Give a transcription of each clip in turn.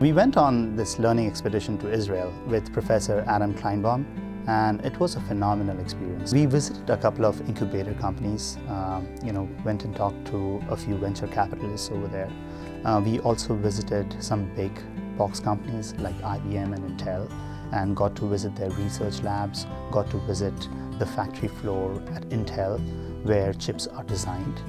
We went on this learning expedition to Israel with Professor Adam Kleinbaum and it was a phenomenal experience. We visited a couple of incubator companies, um, you know, went and talked to a few venture capitalists over there. Uh, we also visited some big box companies like IBM and Intel and got to visit their research labs, got to visit the factory floor at Intel where chips are designed.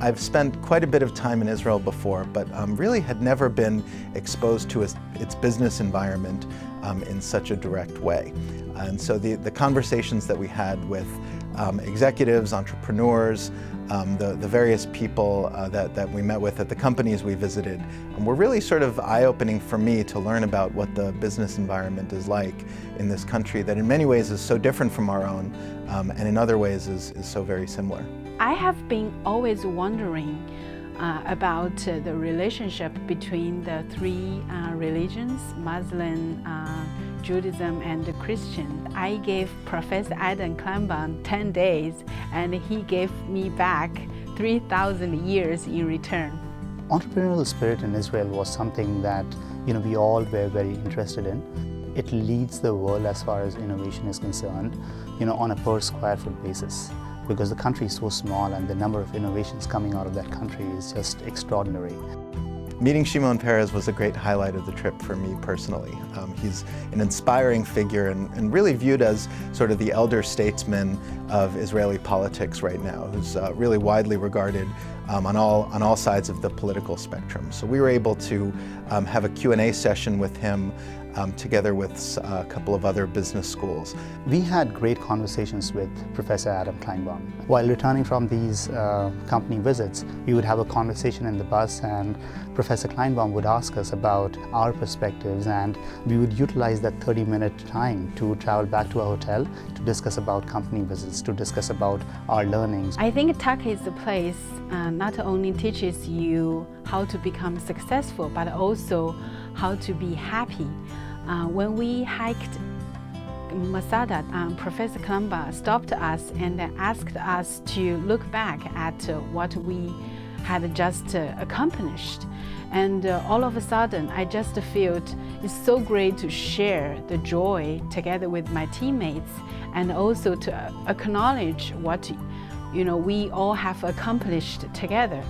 I've spent quite a bit of time in Israel before, but um, really had never been exposed to its business environment um, in such a direct way. And so the, the conversations that we had with um, executives, entrepreneurs, um, the, the various people uh, that, that we met with at the companies we visited um, were really sort of eye-opening for me to learn about what the business environment is like in this country that in many ways is so different from our own um, and in other ways is, is so very similar. I have been always wondering uh, about uh, the relationship between the three uh, religions, Muslim, uh, Judaism and Christian. I gave Professor Adam Kleinbaum 10 days and he gave me back 3,000 years in return. Entrepreneurial spirit in Israel was something that you know, we all were very interested in. It leads the world as far as innovation is concerned, you know, on a per square foot basis because the country is so small and the number of innovations coming out of that country is just extraordinary. Meeting Shimon Peres was a great highlight of the trip for me personally. Um, he's an inspiring figure and, and, really viewed as sort of the elder statesman of Israeli politics right now, who's uh, really widely regarded um, on, all, on all sides of the political spectrum. So we were able to um, have a Q&A session with him um, together with a couple of other business schools. We had great conversations with Professor Adam Kleinbaum. While returning from these uh, company visits, we would have a conversation in the bus and Professor Kleinbaum would ask us about our perspectives and we would utilize that 30 minute time to travel back to our hotel to discuss about company visits, to discuss about our learnings. I think Tuck is the place uh, not only teaches you how to become successful, but also how to be happy. Uh, when we hiked Masada, um, Professor Kleinbaum stopped us and asked us to look back at uh, what we had just uh, accomplished. And uh, all of a sudden, I just felt it's so great to share the joy together with my teammates and also to uh, acknowledge what you know, we all have accomplished together.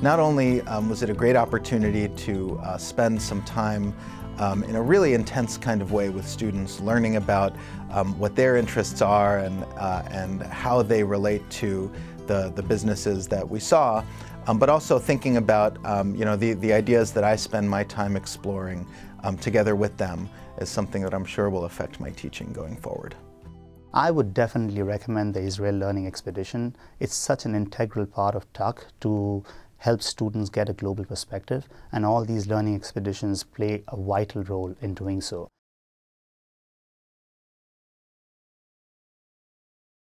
Not only um, was it a great opportunity to uh, spend some time um, in a really intense kind of way with students, learning about um, what their interests are and, uh, and how they relate to the, the businesses that we saw, um, but also thinking about um, you know, the, the ideas that I spend my time exploring um, together with them is something that I'm sure will affect my teaching going forward. I would definitely recommend the Israel Learning Expedition. It's such an integral part of Tuck to help students get a global perspective and all these learning expeditions play a vital role in doing so.